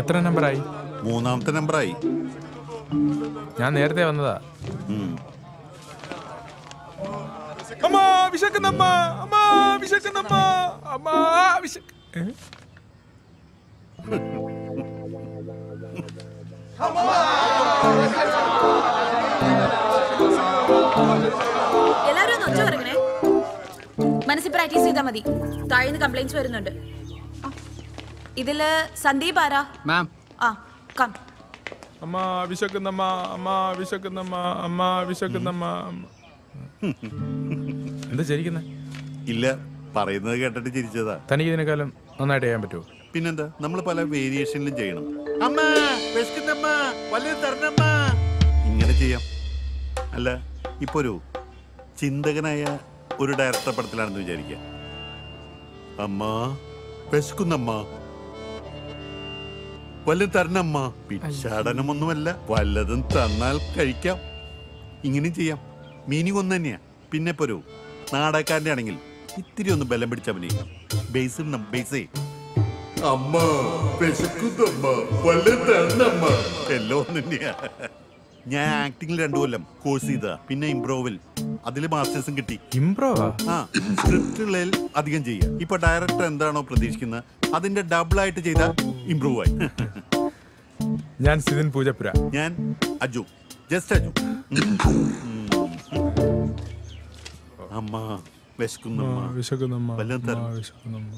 എത്ര നമ്പറായി? മൂന്നാമത്തെ നമ്പറായി. ഞാൻ നേരത്തെ വന്നതാ. എല്ലാരും അമ്മ വിശക്കുന്നമ്മ അമ്മ വിശക്കുന്നമ്മ അമ്മ വിശക്ക് ഏ? എല്ലാവരും ഒന്ന് ഒച്ച പറയണേ മനസ്സിൽ പ്രാക്ടീസ് ചെയ്താൽ മതി. താഴ്ന്ന് കംപ്ലൈന്റ്സ് വരുന്നുണ്ട്. ഇതിൽ സന്ദീപ് ആരാ? മാം ആ കം അമ്മ വിശക്കുന്നമ്മ അമ്മ വിശക്കുന്നമ്മ അമ്മ വിശക്കുന്നമ്മ അമ്മ. എന്താ ചിരിക്കുന്നേ? ഇല്ല പറയുന്നത് കേട്ടിട്ട് ചിരിച്ചതാ. തനിക്ക് ഇതിനേക്കാളും നന്നായിട്ട് ചെയ്യാൻ പറ്റുമോ? പിന്നെന്താ നമ്മൾ പല വേരിയേഷനിലും ചെയ്യണം. അമ്മ വിശക്കുന്നമ്മ വലിയ തരണമ്മ ഇങ്ങനെ ചെയ്യാം. അല്ല ഇപ്പൊ ഒരു ചിന്തകനായ ഒരു ഡയറക്ടർ പടത്തിലാണെന്ന് വിചാരിക്കുക അമ്മ വിശക്കുന്നമ്മ. വല്ലതും തരണമ്മ പിച്ചാടനമൊന്നുമല്ല. വല്ലതും തന്നാൽ കഴിക്കാം. ഇങ്ങനെ ചെയ്യാം. മീനിങ് ഒന്ന് തന്നെയാ പിന്നെ പോരൂ. നാടകക്കാരന്റെ ആണെങ്കിൽ ഇത്തിരി ഒന്ന് ബലം പിടിച്ച അഭിനയിക്കാം. ബേസും ബേസേ അമ്മ വിശക്കുന്നമ്മ വല്ലതണ്ണമ്മ എല്ലോ തന്നെയാ ഞാൻ ആക്ടിങ്ങിൽ രണ്ടു കൊല്ലം കോഴ്സ് ചെയ്ത. പിന്നെ ഇംപ്രോവിൽ അതിൽ മാസ്റ്റേഴ്സും കിട്ടി. ഇംപ്രോവാ ആ? സ്ക്രിപ്റ്റുകളിൽ അധികം ചെയ്യുക ഇപ്പൊ ഡയറക്ടർ എന്താണോ പ്രതീക്ഷിക്കുന്നത് അതിന്റെ ഡബിൾ ആയിട്ട് ചെയ്ത ഇംപ്രൂവ് ആയി. ഞാൻ സിദിൻ പൂജപ്പുര. ഞാൻ അജു. ജസ്റ്റ് അജു. അമ്മ വിശക്കുന്നമ്മ. വിശക്കുന്നമ്മ. വിശക്കുന്നമ്മ.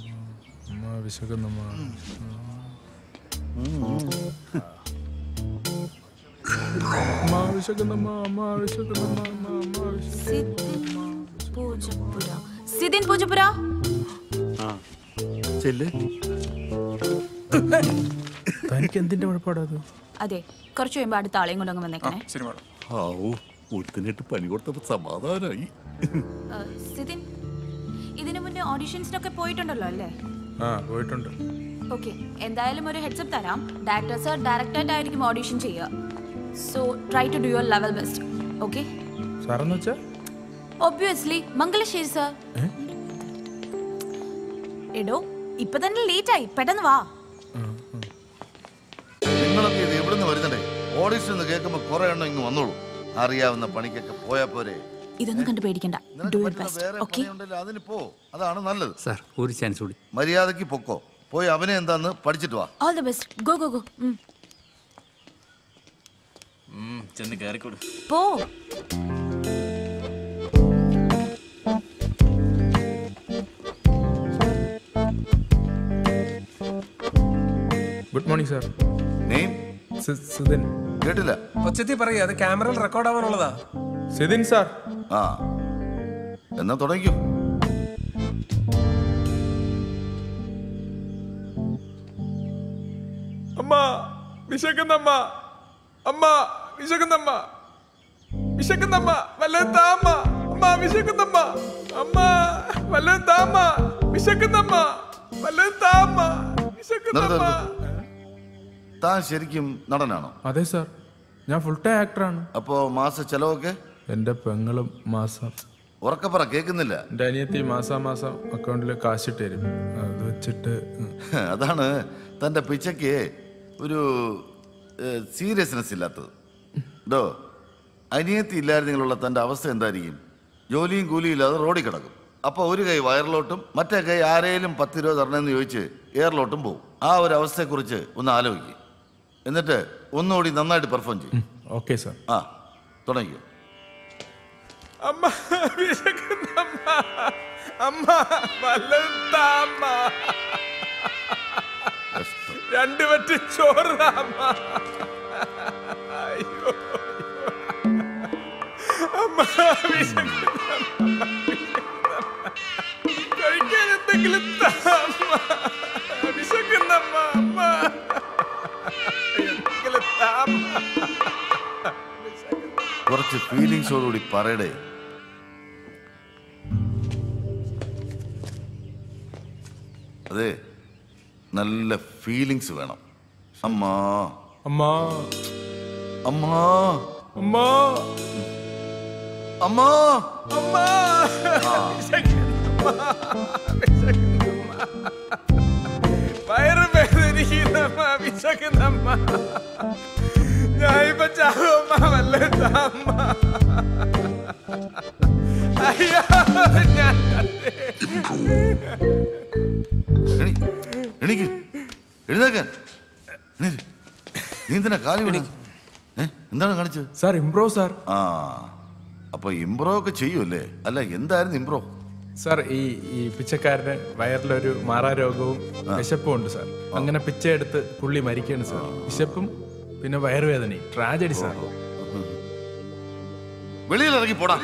വിശക്കുന്നമ്മ. സിദിൻ പൂജപ്പുര. സിദിൻ പൂജപുര ആ. ചെല്ല്. തനിക്ക് എന്തിന്റെ കുഴപ്പമാടാ അതെ കുറച്ച് കഴിയുമ്പോ അടുത്ത ആളെയും കൊണ്ടങ്ങ് വന്നേക്കണേ. ആവൂ ഒരുത്തിനിട്ട് പണി കൊടുത്തപ്പോ സമാധാനായി. സിദിൻ ഇതിനു മുന്നേ ഓഡിഷൻസിനൊക്കെ പോയിട്ടുണ്ടല്ലോ അല്ലേ? ആ പോയിട്ടുണ്ട്. ഓക്കെ എന്തായാലും ഒരു ഹെഡ്സപ്പ് തരാം. ഡയറക്ടർ സർ ഓഡിഷൻ ചെയ്യുക. So try to do your level best okay sir എന്ന് വെച്ചാ ഒബ്വിയസ്ലി മംഗലശ്ശേരി സാർ എടോ ഇപ്പൊ തന്നെ ലേറ്റ് ആയി. പെട്ടെന്ന് വാ. നിങ്ങളൊക്കെ ഇത് എവിടുന്ന് വരുന്നുണ്ടേ ഓഡിഷൻ എന്ന് കേൾക്കുമ്പോ കുറെ എണ്ണം ഇങ്ങ് വന്നോളൂ. അറിയാവുന്ന പണിക്കൊക്കെ പോയാ പോരെ. ഇതൊന്നും കണ്ട് പേടിക്കണ്ട. ഡു യുവർ ബെസ്റ്റ് വേറെ അതിന് പോ. അതാണ് നല്ലത്. സാർ ഒരു ചാൻസ് കൂടി. മര്യാദയ്ക്ക് പൊക്കോ. പോയി അവനെ എന്താന്ന് പഠിച്ചിട്ട് വാ. All the best go go go ചെന്ന് കയറിക്കൊടു പോ. Good morning sir. Name Sidhin. കേട്ടില്ല. ഒച്ചത്തിൽ പറയൂ അത് ക്യാമറയിൽ റെക്കോർഡ് ആവാനുള്ളതാ. സിദിൻ സാർ. ആ. എന്നാ തുടങ്ങിക്കോ. അമ്മ വിശക്കുന്നമ്മ അമ്മ. വിശക്കുന്നമ്മ വിശക്കുന്നമ്മ വല്ലതും താമ്മ അമ്മ വിശക്കുന്നമ്മ അമ്മ വല്ലതും താമ്മ വിശക്കുന്നമ്മ വല്ലതും താമ്മ വിശക്കുന്നമ്മ താൻ ശരിക്കും നടനാണോ? അതെ സാർ ഞാൻ ഫുൾ ടൈം ആക്ടറാണ് അപ്പോ മാസ ചെലവൊക്കെ? എന്റെ പെങ്ങളും മാസം. ഉറക്കപ്പറ കേൾക്കുന്നില്ല. എന്റെ അനിയത്തി മാസാമാസം അക്കൗണ്ടിൽ കാശിട്ട് തരും. അത് വെച്ചിട്ട് അതാണ് തന്റെ പിച്ചയ്ക്ക് ഒരു സീരിയസ്നെസ് ഇല്ലാത്തത്. ഡോ അനിയത്തി ഇല്ലായിരുന്നെങ്കിലുള്ള തന്റെ അവസ്ഥ എന്തായിരിക്കും? ജോലിയും കൂലിയും ഇല്ലാതെ റോഡിൽ കിടക്കും. അപ്പൊ ഒരു കൈ വയറിലോട്ടും മറ്റേ കൈ ആരേലും പത്ത് രൂപ തരണമെന്ന് ചോദിച്ച് എയറിലോട്ടും പോകും ആ ഒരു അവസ്ഥയെക്കുറിച്ച് ഒന്ന് ആലോചിക്കുക എന്നിട്ട് ഒന്നുകൂടി നന്നായിട്ട് പെർഫോം ചെയ്യും. Okay sir. ആ തുടങ്ങിക്കോ. അമ്മ വിശക്കുന്നമ്മ അമ്മ. രണ്ട് പറ്റി ചോറ് അയ്യോ അമ്മ അമ്മ കുറച്ച് ഫീലിങ്സോടുകൂടി പറയടേ. അതെ നല്ല ഫീലിങ്സ് വേണം. അമ്മ. അമ്മ. അമ്മാ. അമ്മ. അമ്മാ. അമ്മ. വയറ് വേദനിക്കുന്നമ്മ വിശ വിശക്കുന്നമ്മ ഞാൻ ഇപ്പൊ ചാവമ്മ വല്ലതാ അമ്മ. അയ്യോ ഞാൻ എണീ എണീക്ക്. എഴുന്നേക്കാൻ. നീ എന്തിനാ കാലി ഏ എന്താണ് കാണിച്ചത്? Sir impro sir. ആ അപ്പൊ ഇംപ്രോ ഒക്കെ ചെയ്യുമല്ലേ അല്ല എന്തായിരുന്നു ഇംപ്രോ? സാർ ഈ ഈ പിച്ചക്കാരന് വയറിലൊരു മാറാരോഗവും വിശപ്പും ഉണ്ട് സാർ. അങ്ങനെ പിച്ച എടുത്ത് പുള്ളി മരിക്കുകയാണ് സാർ. വിശപ്പും പിന്നെ വയറുവേദനയും. Tragedy sir. വെളിയിൽ ഇറങ്ങി പോടാ.